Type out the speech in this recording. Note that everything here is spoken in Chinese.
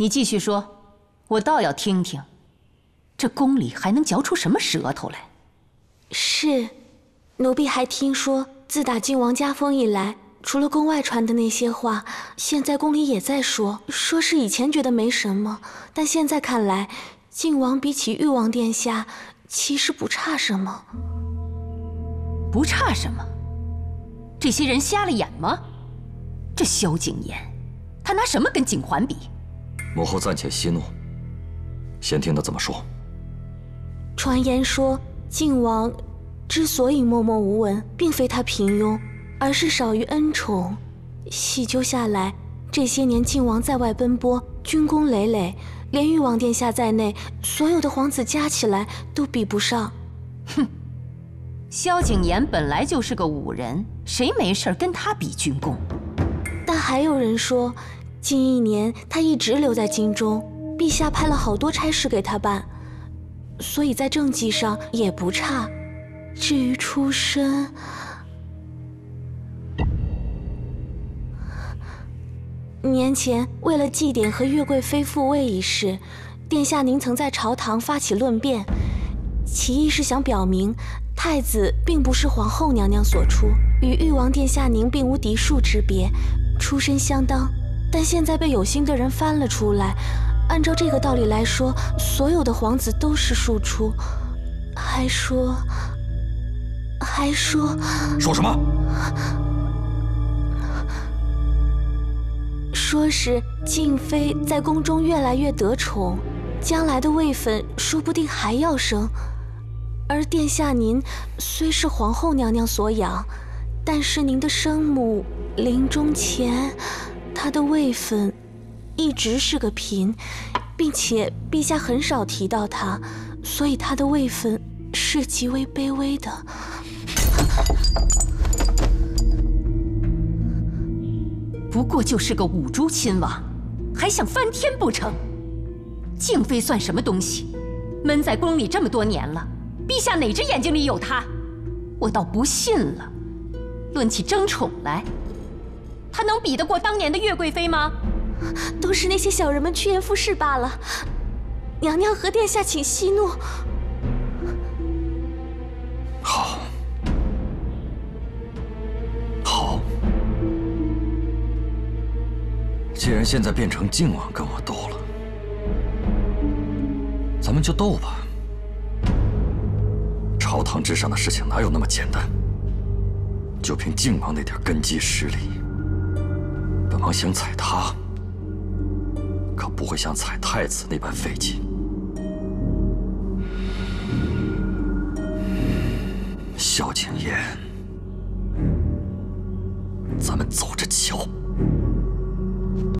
你继续说，我倒要听听，这宫里还能嚼出什么舌头来？是，奴婢还听说，自打靖王加封以来，除了宫外传的那些话，现在宫里也在说，说是以前觉得没什么，但现在看来，靖王比起誉王殿下，其实不差什么。不差什么？这些人瞎了眼吗？这萧景琰，他拿什么跟景桓比？母后暂且息怒，先听他怎么说。传言说，靖王之所以默默无闻，并非他平庸，而是少于恩宠。细究下来，这些年靖王在外奔波，军功累累，连誉王殿下在内，所有的皇子加起来都比不上。哼，萧景琰本来就是个武人，谁没事跟他比军功？但还有人说。近一年，他一直留在京中，陛下派了好多差事给他办，所以在政绩上也不差。至于出身，年前为了祭典和月贵妃复位一事，殿下您曾在朝堂发起论辩，其意是想表明太子并不是皇后娘娘所出，与誉王殿下您并无嫡庶之别，出身相当。但现在被有心的人翻了出来，按照这个道理来说，所有的皇子都是庶出，还说，还说，说什么？说是静妃在宫中越来越得宠，将来的位分说不定还要升。而殿下您虽是皇后娘娘所养，但是您的生母临终前。他的位分一直是个嫔，并且陛下很少提到他，所以他的位分是极为卑微的。不过就是个五珠亲王，还想翻天不成？静妃算什么东西？闷在宫里这么多年了，陛下哪只眼睛里有她？我倒不信了。论起争宠来。他能比得过当年的月贵妃吗？都是那些小人们趋炎附势罢了。娘娘和殿下，请息怒。好，好。既然现在变成靖王跟我斗了，咱们就斗吧。朝堂之上的事情哪有那么简单？就凭靖王那点根基实力。本王想踩他，可不会像踩太子那般费劲。萧景琰，咱们走着瞧。